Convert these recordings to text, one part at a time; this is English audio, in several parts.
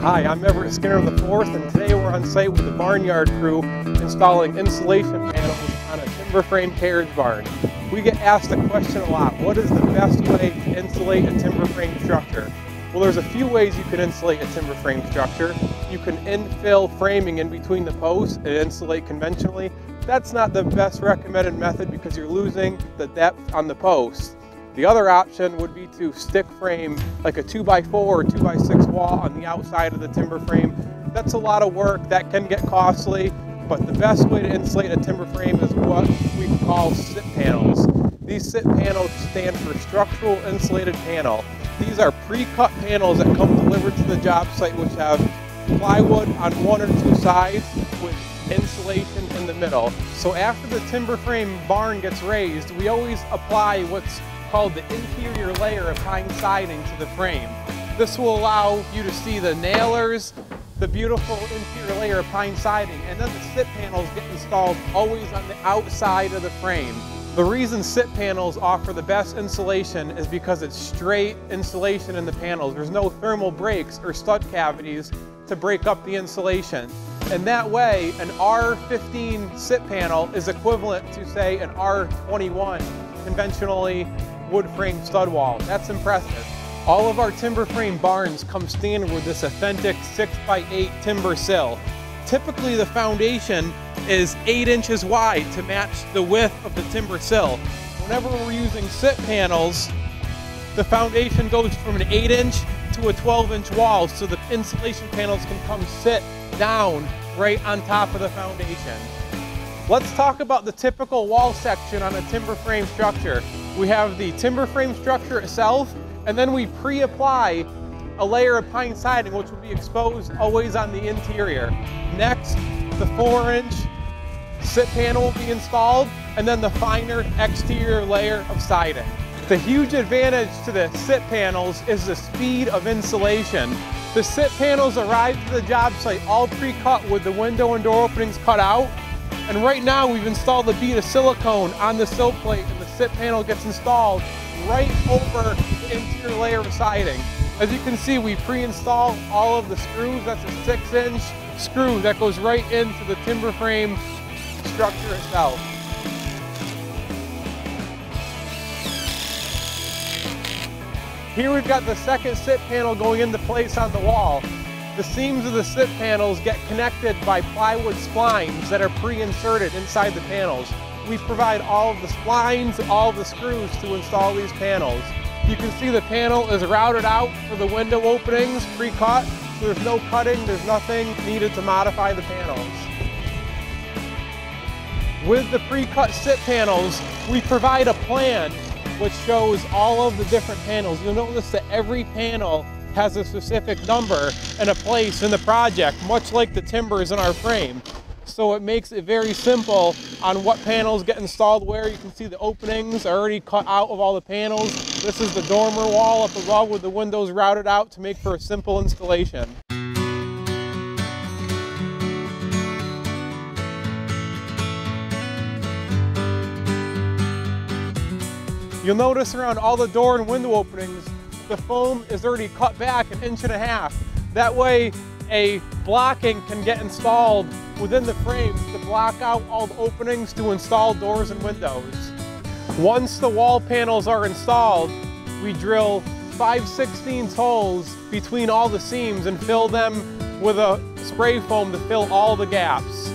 Hi, I'm Everett Skinner IV, and today we're on site with the Barn Yard crew installing insulation panels on a timber frame carriage barn. We get asked the question a lot, what is the best way to insulate a timber frame structure? Well, there's a few ways you can insulate a timber frame structure. You can infill framing in between the posts and insulate conventionally. That's not the best recommended method because you're losing the depth on the posts. The other option would be to stick frame like a 2x4 or 2x6 wall on the outside of the timber frame. That's a lot of work, that can get costly, but the best way to insulate a timber frame is what we call SIP panels. These SIP panels stand for Structural Insulated Panel. These are pre-cut panels that come delivered to the job site which have plywood on one or two sides with insulation in the middle. So after the timber frame barn gets raised, we always apply what's called the interior layer of pine siding to the frame. This will allow you to see the nailers, the beautiful interior layer of pine siding, and then the SIP panels get installed always on the outside of the frame. The reason SIP panels offer the best insulation is because it's straight insulation in the panels. There's no thermal breaks or stud cavities to break up the insulation. And that way, an R15 SIP panel is equivalent to, say, an R21 conventionally wood frame stud wall. That's impressive. All of our timber frame barns come standard with this authentic 6x8 timber sill. Typically the foundation is 8 inches wide to match the width of the timber sill. Whenever we're using SIP panels, the foundation goes from an 8 inch to a 12 inch wall so the insulation panels can come sit down right on top of the foundation. Let's talk about the typical wall section on a timber frame structure. We have the timber frame structure itself, and then we pre-apply a layer of pine siding, which will be exposed always on the interior. Next, the four inch SIP panel will be installed, and then the finer exterior layer of siding. The huge advantage to the SIP panels is the speed of insulation. The SIP panels arrive to the job site all pre-cut with the window and door openings cut out, and right now we've installed a bead of silicone on the sill plate and the SIP panel gets installed right over the interior layer of siding. As you can see, we pre-installed all of the screws. That's a six inch screw that goes right into the timber frame structure itself. Here we've got the second SIP panel going into place on the wall. The seams of the SIP panels get connected by plywood splines that are pre-inserted inside the panels. We provide all of the splines, all the screws to install these panels. You can see the panel is routed out for the window openings, pre-cut, so there's no cutting, there's nothing needed to modify the panels. With the pre-cut SIP panels, we provide a plan which shows all of the different panels. You'll notice that every panel has a specific number and a place in the project, much like the timbers in our frame. So it makes it very simple on what panels get installed where. You can see the openings are already cut out of all the panels. This is the dormer wall up above with the windows routed out to make for a simple installation. You'll notice around all the door and window openings, the foam is already cut back an inch and a half. That way a blocking can get installed within the frame to block out all the openings to install doors and windows. Once the wall panels are installed, we drill 5 16 holes between all the seams and fill them with a spray foam to fill all the gaps.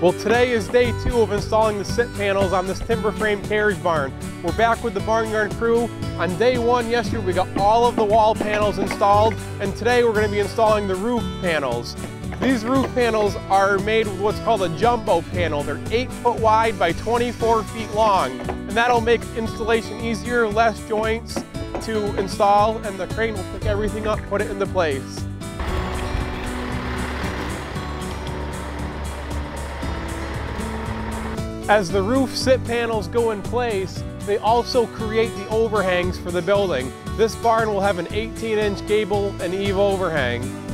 Well, today is day two of installing the SIP panels on this timber frame carriage barn. We're back with the Barn Yard crew. On day one yesterday, we got all of the wall panels installed, and today we're gonna be installing the roof panels. These roof panels are made with what's called a jumbo panel. They're eight foot wide by 24 feet long, and that'll make installation easier, less joints to install, and the crane will pick everything up, put it into place. As the roof SIP panels go in place, they also create the overhangs for the building. This barn will have an 18 inch gable and eave overhang.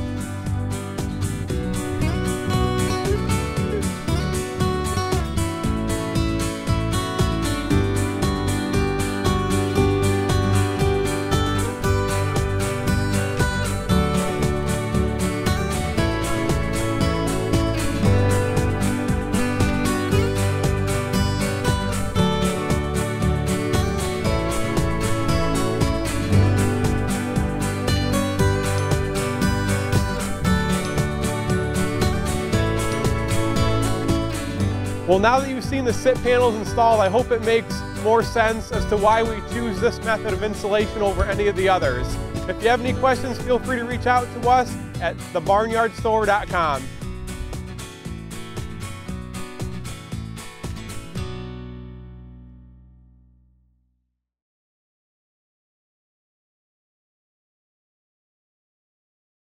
Well, now that you've seen the SIP panels installed, I hope it makes more sense as to why we choose this method of insulation over any of the others. If you have any questions, feel free to reach out to us at thebarnyardstore.com.